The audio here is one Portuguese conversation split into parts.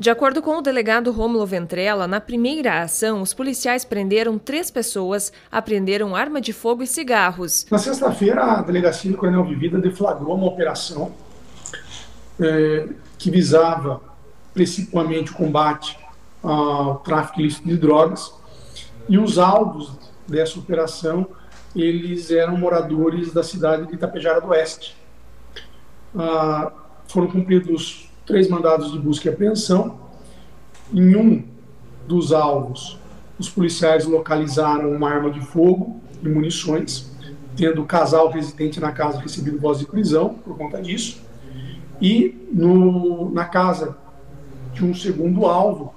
De acordo com o delegado Rômulo Ventrella, na primeira ação, os policiais prenderam três pessoas, apreenderam arma de fogo e cigarros. Na sexta-feira, a delegacia do Coronel Vivida deflagrou uma operação é, que visava principalmente o combate ao tráfico ilícito de drogas e os alvos dessa operação eles eram moradores da cidade de Itapejara do Oeste. Ah, foram cumpridos três mandados de busca e apreensão. Em um dos alvos, os policiais localizaram uma arma de fogo e munições, tendo o casal residente na casa recebido voz de prisão por conta disso. E no, na casa de um segundo alvo,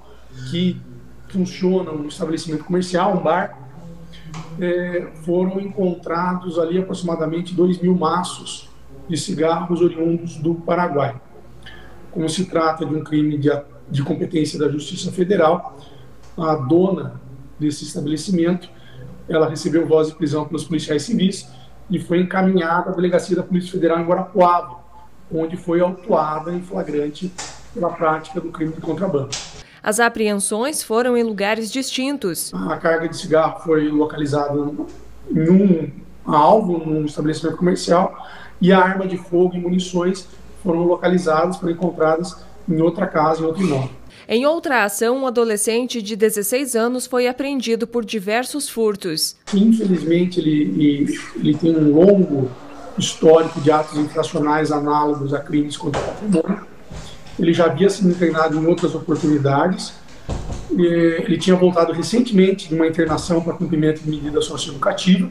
que funciona um estabelecimento comercial, um bar, é, foram encontrados ali aproximadamente 2 mil maços de cigarros oriundos do Paraguai. Como se trata de um crime de, de competência da Justiça Federal, a dona desse estabelecimento, ela recebeu voz de prisão pelos policiais civis e foi encaminhada à delegacia da Polícia Federal em Guarapuava, onde foi autuada em flagrante pela prática do crime de contrabando. As apreensões foram em lugares distintos. A carga de cigarro foi localizada em um alvo, num estabelecimento comercial, e a arma de fogo e munições foram localizadas, foram encontradas em outra casa, em outro imóvel. Em outra ação, um adolescente de 16 anos foi apreendido por diversos furtos. Infelizmente, ele, ele tem um longo histórico de atos infracionais análogos a crimes contra o patrimônio ele já havia sido internado em outras oportunidades. Ele tinha voltado recentemente de uma internação para cumprimento de medida socioeducativa,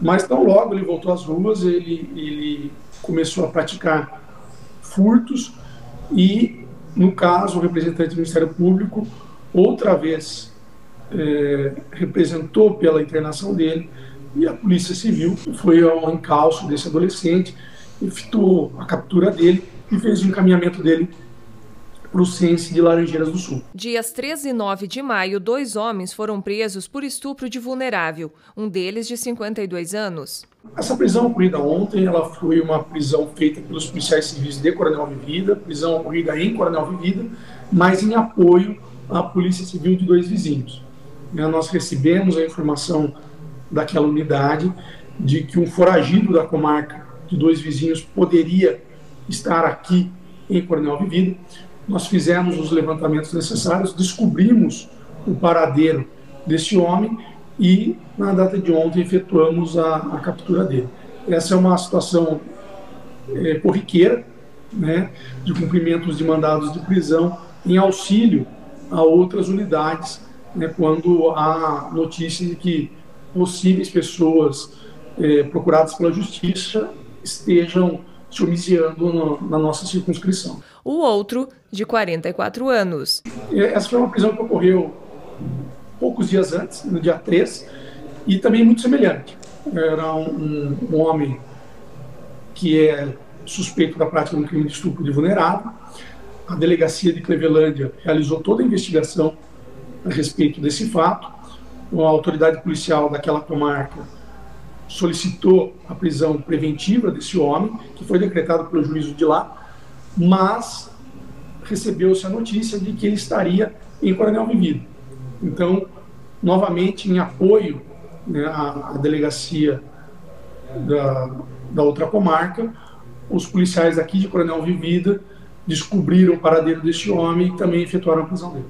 mas tão logo ele voltou às ruas, ele, ele começou a praticar furtos e, no caso, o representante do Ministério Público, outra vez, é, representou pela internação dele e a Polícia Civil foi ao encalço desse adolescente, efetuou a captura dele e fez o encaminhamento dele CENSE de Laranjeiras do Sul. Dias 13 e 9 de maio, dois homens foram presos por estupro de vulnerável, um deles de 52 anos. Essa prisão ocorrida ontem, ela foi uma prisão feita pelos policiais civis de Coronel Vivida, prisão ocorrida em Coronel Vivida, mas em apoio à Polícia Civil de dois vizinhos. Nós recebemos a informação daquela unidade de que um foragido da comarca de dois vizinhos poderia estar aqui em Coronel Vivida. Nós fizemos os levantamentos necessários, descobrimos o paradeiro desse homem e, na data de ontem, efetuamos a, a captura dele. Essa é uma situação é, corriqueira, né, de cumprimentos de mandados de prisão em auxílio a outras unidades, né, quando há notícia de que possíveis pessoas é, procuradas pela justiça estejam se homiciando no, na nossa circunscrição. O outro, de 44 anos. Essa foi uma prisão que ocorreu poucos dias antes, no dia 3, e também muito semelhante. Era um, um homem que é suspeito da prática de um crime de estupro de vulnerável. A delegacia de Clevelândia realizou toda a investigação a respeito desse fato. A autoridade policial daquela comarca solicitou a prisão preventiva desse homem, que foi decretado pelo juízo de lá, mas recebeu-se a notícia de que ele estaria em Coronel Vivido. Então, novamente, em apoio né, à, à, delegacia da, da outra comarca, os policiais aqui de Coronel Vivida descobriram o paradeiro desse homem e também efetuaram a prisão dele.